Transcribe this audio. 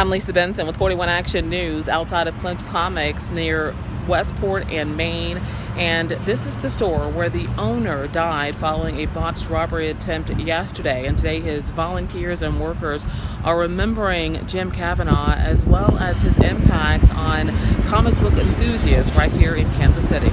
I'm Lisa Benson with 41 Action News outside of Clint Comics near Westport and Main, And this is the store where the owner died following a botched robbery attempt yesterday. And today his volunteers and workers are remembering Jim Kavanaugh as well as his impact on comic book enthusiasts right here in Kansas City.